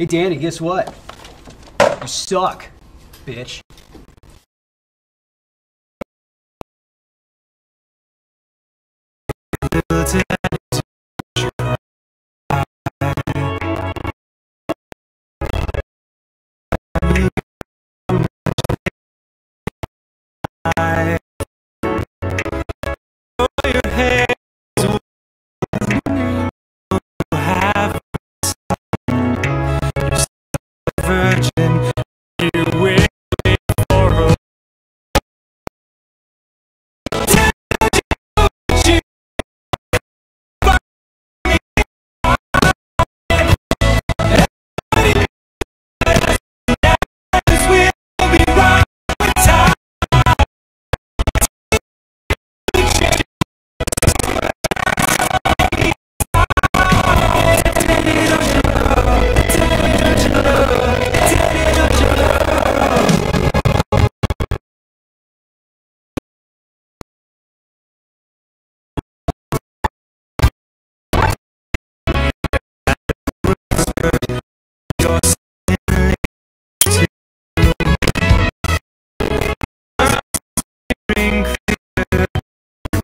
Hey, Danny, guess what? You suck, bitch.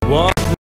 Walk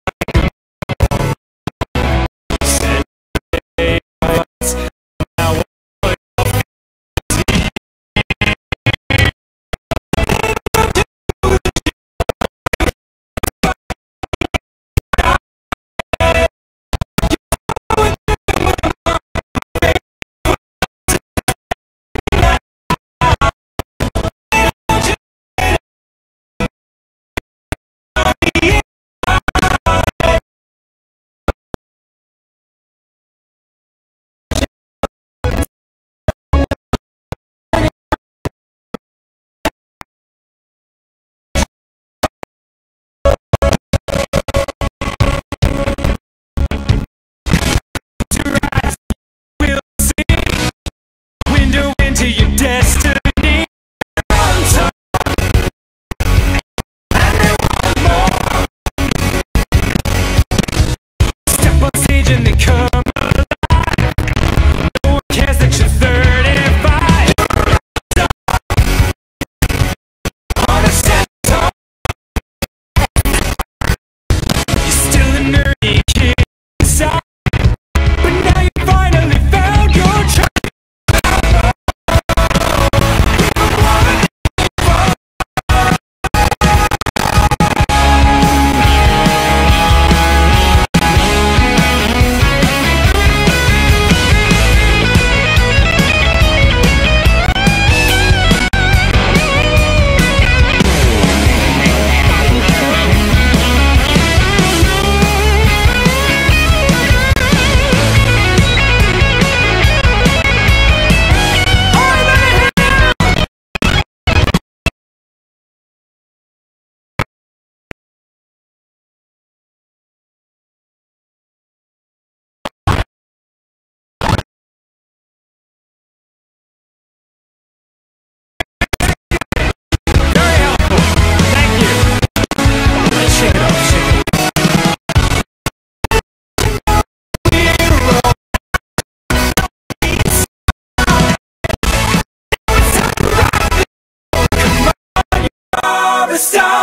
a star.